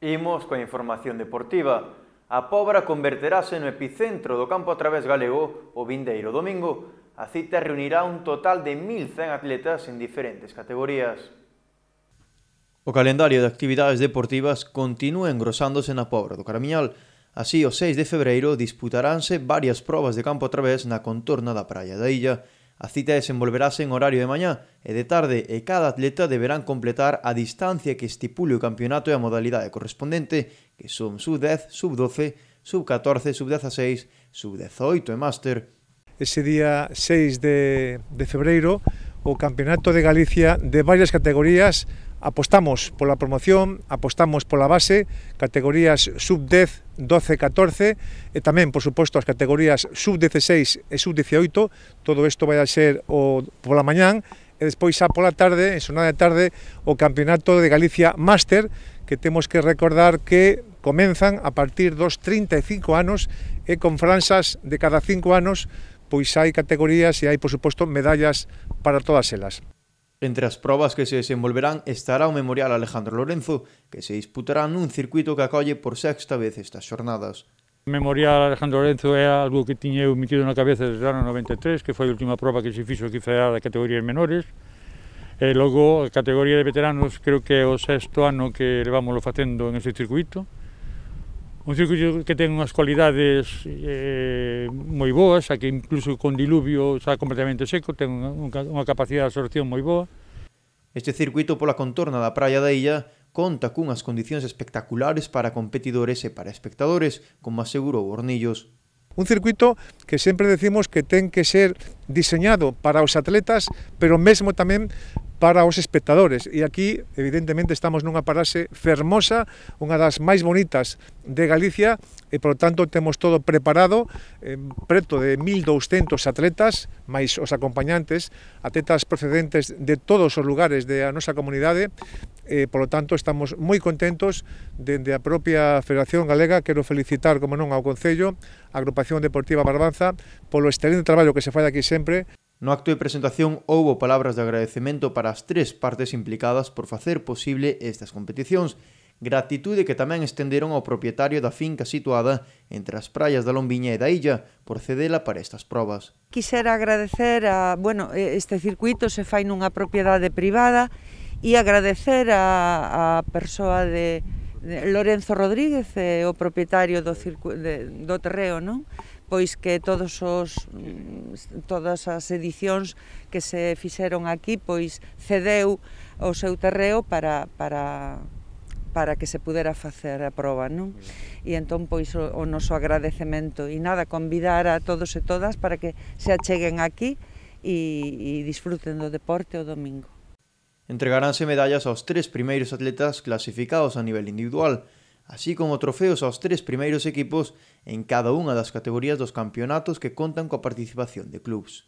Imos coa información deportiva. A Pobra converterase no epicentro do campo a través galego o vindeiro domingo. A cita reunirá un total de 1.100 atletas en diferentes categorías. O calendario de actividades deportivas continúa engrosándose na Pobra do Caramiñal. Así, o 6 de febreiro disputaranse varias probas de campo a través na contorna da Praia da Illa, A cita desenvolverase en horario de mañá e de tarde e cada atleta deberán completar a distancia que estipule o campeonato e a modalidade correspondente, que son sub-10, sub-12, sub-14, sub-16, sub-18 e máster. Ese día 6 de, de febreiro o Campeonato de Galicia de varias categorías apostamos pola promoción, apostamos pola base, categorías sub-10, 12, 14 e tamén, por suposto, as categorías sub-16 e sub-18. Todo isto vai a ser o, pola mañán e despois xa pola tarde, en sonada de tarde, o Campeonato de Galicia Máster que temos que recordar que comenzan a partir dos 35 anos e con franxas de cada 5 anos pois hai categorías e hai, por suposto, medallas para todas elas. Entre as probas que se desenvolverán estará o Memorial Alejandro Lorenzo, que se disputará nun circuito que acolle por sexta vez estas xornadas. O Memorial Alejandro Lorenzo é algo que tiñe eu metido na cabeza desde o ano 93, que foi a última proba que se fixo aquí federal da categoría de menores. E logo a categoría de veteranos creo que é o sexto ano que levámoslo facendo en ese circuito un circuito que ten unhas cualidades eh, moi boas, xa que incluso con diluvio está completamente seco, ten unha capacidade de absorción moi boa. Este circuito pola contorna da Praia da Illa conta cunhas condicións espectaculares para competidores e para espectadores, como asegurou Hornillos. Un circuito que sempre decimos que ten que ser diseñado para os atletas, pero mesmo tamén para os espectadores. E aquí, evidentemente, estamos nunha parase fermosa, unha das máis bonitas de Galicia, e, polo tanto, temos todo preparado, eh, preto de 1.200 atletas, máis os acompañantes, atletas procedentes de todos os lugares da nosa comunidade, e, polo tanto, estamos moi contentos dende a propia Federación Galega. Quero felicitar, como non, ao Concello, a Agrupación Deportiva Barbanza, polo excelente traballo que se fai aquí sempre. No acto de presentación houbo palabras de agradecemento para as tres partes implicadas por facer posible estas competicións, gratitude que tamén estenderon ao propietario da finca situada entre as praias da Lombiña e da Illa por cedela para estas probas. Quisera agradecer a, bueno, este circuito se fai nunha propiedade privada e agradecer a, a persoa de, Lorenzo Rodríguez é o propietario do, circu, de, do terreo, non? pois que todos os mm, todas as edicións que se fixeron aquí pois cedeu o seu terreo para para para que se pudera facer a proba, non? E entón pois o, o noso agradecemento e nada convidar a todos e todas para que se acheguen aquí e, e disfruten do deporte o domingo. Entregaránse medallas aos tres primeiros atletas clasificados a nivel individual, así como trofeos aos tres primeiros equipos en cada unha das categorías dos campeonatos que contan coa participación de clubs.